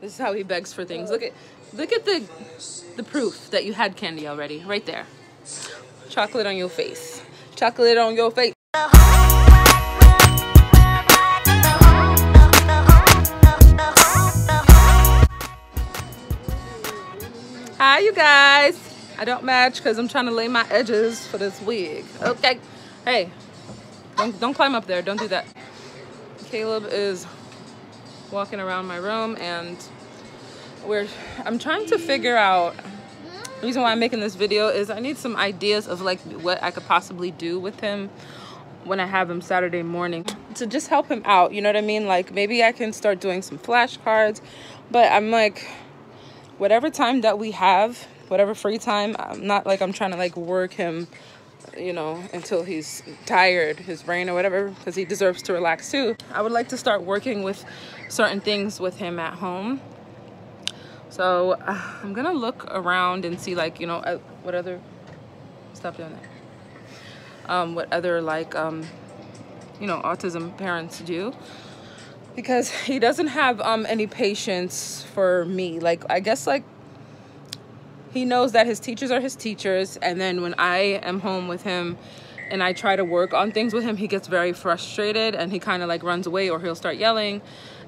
This is how he begs for things. Look at look at the the proof that you had candy already. Right there. Chocolate on your face. Chocolate on your face. Hi you guys. I don't match because I'm trying to lay my edges for this wig. Okay. Hey. Don't don't climb up there. Don't do that. Caleb is walking around my room and we're I'm trying to figure out the reason why I'm making this video is I need some ideas of like what I could possibly do with him when I have him Saturday morning to just help him out. You know what I mean? Like maybe I can start doing some flashcards, but I'm like, whatever time that we have, whatever free time, I'm not like I'm trying to like work him, you know, until he's tired, his brain or whatever, because he deserves to relax too. I would like to start working with certain things with him at home. So uh, I'm gonna look around and see like, you know, uh, what other, stop doing that um, what other like um, you know autism parents do because he doesn't have um, any patience for me like I guess like he knows that his teachers are his teachers and then when I am home with him and I try to work on things with him he gets very frustrated and he kind of like runs away or he'll start yelling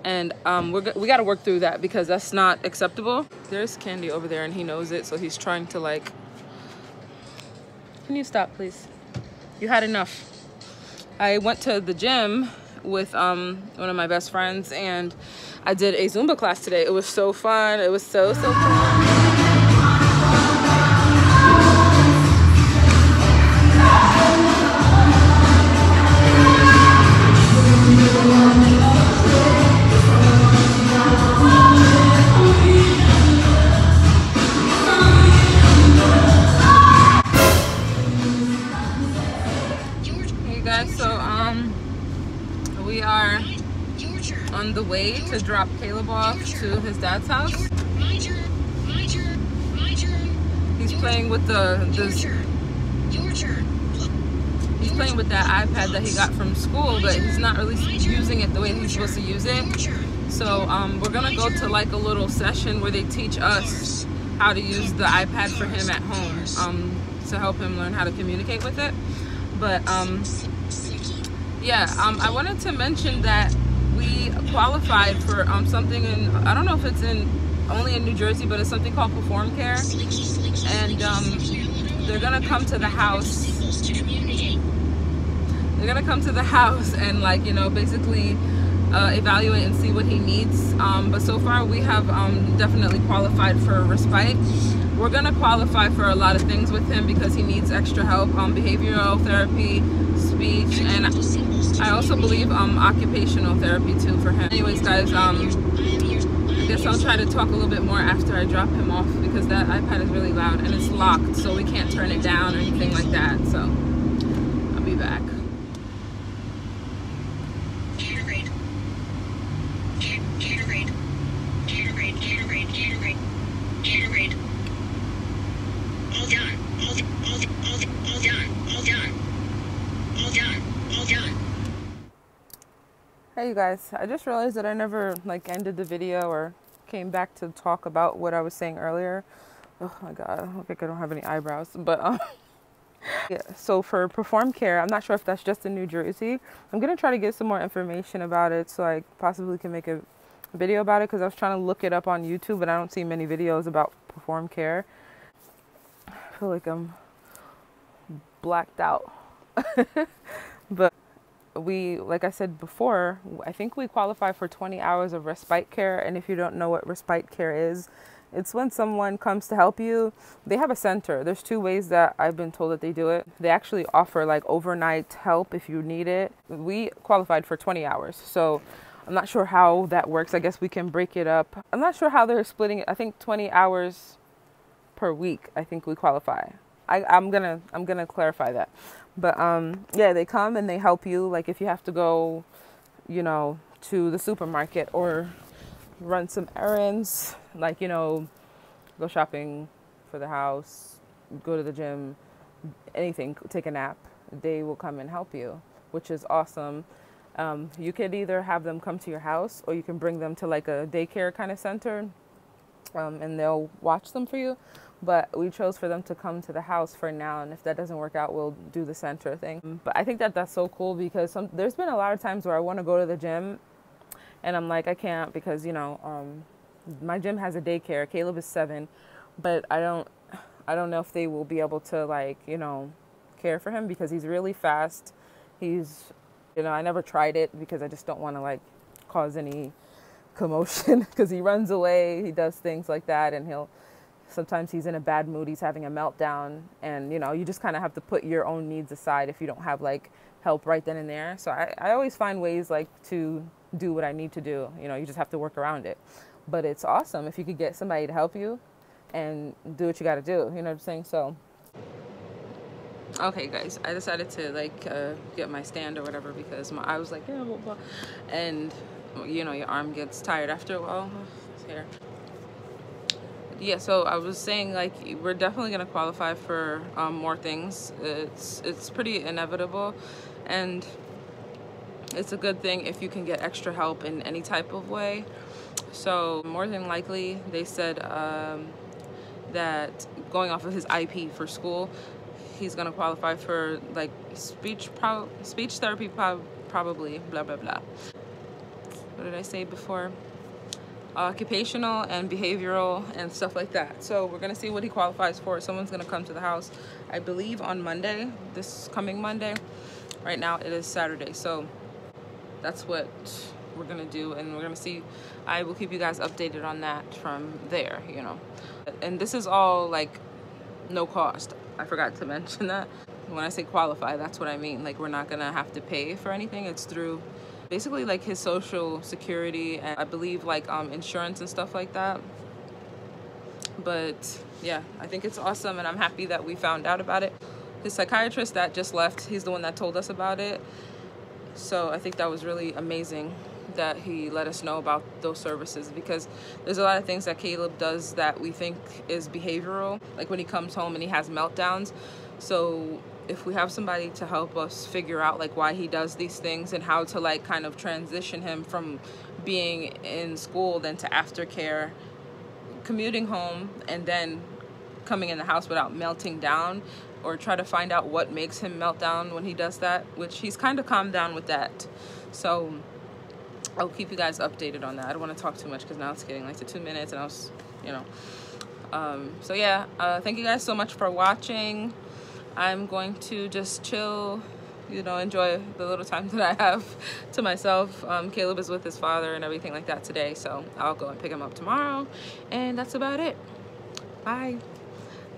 and um, we're, we got to work through that because that's not acceptable there's candy over there and he knows it so he's trying to like can you stop please you had enough. I went to the gym with um, one of my best friends and I did a Zumba class today. It was so fun. It was so, so fun. On the way to drop Caleb off to his dad's house. He's playing with the this. He's playing with that iPad that he got from school, but he's not really using it the way he's supposed to use it. So um, we're gonna go to like a little session where they teach us how to use the iPad for him at home um, to help him learn how to communicate with it. But um, yeah, um, I wanted to mention that we qualified for um, something in, I don't know if it's in only in New Jersey, but it's something called Perform Care. And um, they're gonna come to the house. They're gonna come to the house and like, you know, basically uh, evaluate and see what he needs. Um, but so far we have um, definitely qualified for respite. We're gonna qualify for a lot of things with him because he needs extra help on behavioral therapy, speech, and I also believe um, occupational therapy too for him. Anyways, guys, um, I guess I'll try to talk a little bit more after I drop him off because that iPad is really loud and it's locked, so we can't turn it down or anything like that. So I'll be back. Hey you guys, I just realized that I never like ended the video or came back to talk about what I was saying earlier. Oh my god, I hope I don't have any eyebrows. But um yeah, so for perform care, I'm not sure if that's just in New Jersey. I'm gonna try to get some more information about it so I possibly can make a video about it because I was trying to look it up on YouTube but I don't see many videos about perform care. I feel like I'm blacked out. but we, like I said before, I think we qualify for 20 hours of respite care. And if you don't know what respite care is, it's when someone comes to help you. They have a center. There's two ways that I've been told that they do it. They actually offer like overnight help if you need it. We qualified for 20 hours. So I'm not sure how that works. I guess we can break it up. I'm not sure how they're splitting it. I think 20 hours per week. I think we qualify. I, I'm gonna I'm gonna clarify that. But um, yeah, they come and they help you. Like if you have to go, you know, to the supermarket or run some errands, like you know, go shopping for the house, go to the gym, anything, take a nap. They will come and help you, which is awesome. Um, you could either have them come to your house or you can bring them to like a daycare kind of center um, and they'll watch them for you. But we chose for them to come to the house for now, and if that doesn't work out, we'll do the center thing. But I think that that's so cool because some, there's been a lot of times where I want to go to the gym, and I'm like I can't because you know um, my gym has a daycare. Caleb is seven, but I don't I don't know if they will be able to like you know care for him because he's really fast. He's you know I never tried it because I just don't want to like cause any commotion because he runs away. He does things like that, and he'll sometimes he's in a bad mood. He's having a meltdown, and you know you just kind of have to put your own needs aside if you don't have like help right then and there. So I, I always find ways like to do what I need to do. You know, you just have to work around it. But it's awesome if you could get somebody to help you and do what you got to do. You know what I'm saying? So. Okay, guys, I decided to like uh, get my stand or whatever because my, I was like, yeah, blah, blah. and you know, your arm gets tired after a while. Here. Yeah, so I was saying like we're definitely gonna qualify for um, more things. It's it's pretty inevitable, and it's a good thing if you can get extra help in any type of way. So more than likely, they said um, that going off of his IEP for school, he's gonna qualify for like speech pro speech therapy pro probably blah blah blah. What did I say before? Occupational and behavioral and stuff like that. So we're gonna see what he qualifies for. Someone's gonna come to the house, I believe on Monday, this coming Monday. Right now it is Saturday, so that's what we're gonna do and we're gonna see i will keep you guys updated on that from there you know and this is all like no cost i forgot to mention that when i say qualify that's what i mean like we're not gonna have to pay for anything it's through basically like his social security and i believe like um, insurance and stuff like that. But yeah i think it's awesome and i'm happy that we found out about it. His psychiatrist that just left he's the one that told us about it. So i think that was really amazing that he let us know about those services because there's a lot of things that Caleb does that we think is behavioral, like when he comes home and he has meltdowns. So if we have somebody to help us figure out like why he does these things and how to like kind of transition him from being in school then to aftercare, commuting home and then coming in the house without melting down or try to find out what makes him melt down when he does that, which he's kind of calmed down with that. So I'll keep you guys updated on that. I don't want to talk too much because now it's getting like to two minutes and I was, you know. Um, so yeah, uh, thank you guys so much for watching. I'm going to just chill, you know, enjoy the little time that I have to myself. Um, Caleb is with his father and everything like that today, so I'll go and pick him up tomorrow. And that's about it. Bye.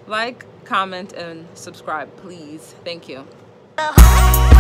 Like, comment, and subscribe, please. Thank you.